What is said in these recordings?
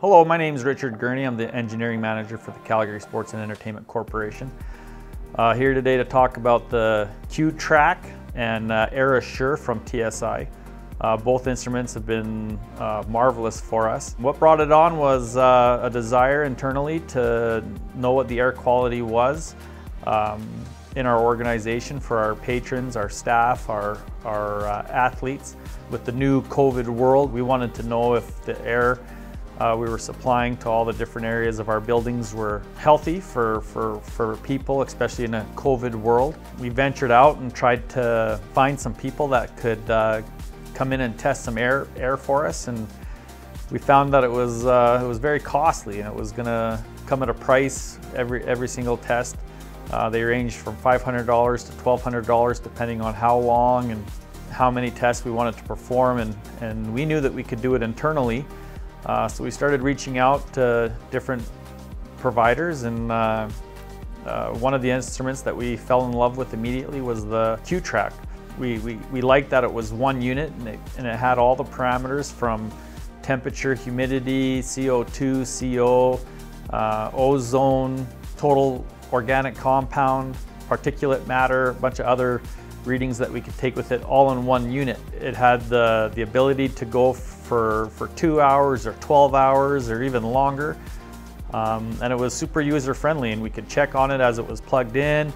Hello, my name is Richard Gurney. I'm the engineering manager for the Calgary Sports and Entertainment Corporation. Uh, here today to talk about the Q-Trak and uh, AirAssure from TSI. Uh, both instruments have been uh, marvelous for us. What brought it on was uh, a desire internally to know what the air quality was um, in our organization for our patrons, our staff, our, our uh, athletes. With the new COVID world, we wanted to know if the air uh, we were supplying to all the different areas of our buildings were healthy for, for, for people, especially in a COVID world. We ventured out and tried to find some people that could uh, come in and test some air, air for us. And we found that it was, uh, it was very costly and it was gonna come at a price every, every single test. Uh, they ranged from $500 to $1,200 depending on how long and how many tests we wanted to perform. And, and we knew that we could do it internally uh, so we started reaching out to different providers and uh, uh, one of the instruments that we fell in love with immediately was the Q-Trak. We, we, we liked that it was one unit and it, and it had all the parameters from temperature, humidity, CO2, CO, uh, ozone, total organic compound, particulate matter, a bunch of other readings that we could take with it all in one unit. It had the, the ability to go for, for two hours or 12 hours or even longer. Um, and it was super user friendly and we could check on it as it was plugged in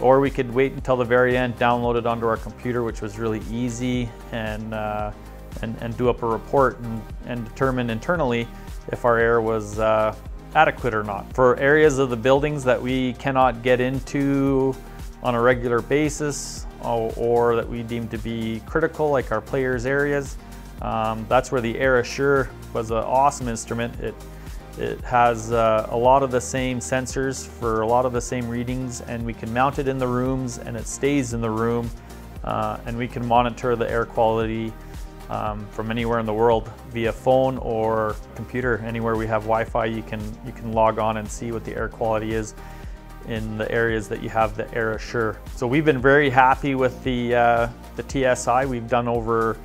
or we could wait until the very end, download it onto our computer, which was really easy and, uh, and, and do up a report and, and determine internally if our air was uh, adequate or not. For areas of the buildings that we cannot get into on a regular basis, or, or that we deem to be critical, like our players' areas. Um, that's where the AirAssure was an awesome instrument. It, it has uh, a lot of the same sensors for a lot of the same readings and we can mount it in the rooms and it stays in the room uh, and we can monitor the air quality um, from anywhere in the world via phone or computer. Anywhere we have Wi-Fi you can, you can log on and see what the air quality is in the areas that you have the AirAssure. So we've been very happy with the, uh, the TSI. We've done over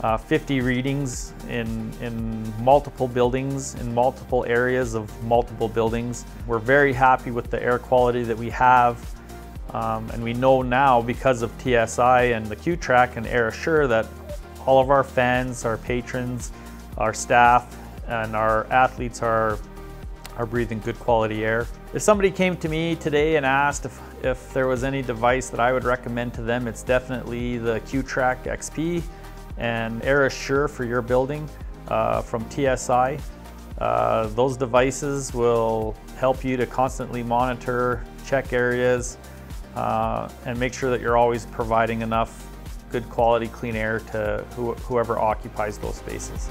uh, 50 readings in, in multiple buildings, in multiple areas of multiple buildings. We're very happy with the air quality that we have. Um, and we know now because of TSI and the Q-Trak and AirAssure that all of our fans, our patrons, our staff, and our athletes are are breathing good quality air. If somebody came to me today and asked if, if there was any device that I would recommend to them, it's definitely the Q-Trak XP and AirAssure for your building uh, from TSI. Uh, those devices will help you to constantly monitor, check areas, uh, and make sure that you're always providing enough good quality clean air to wh whoever occupies those spaces.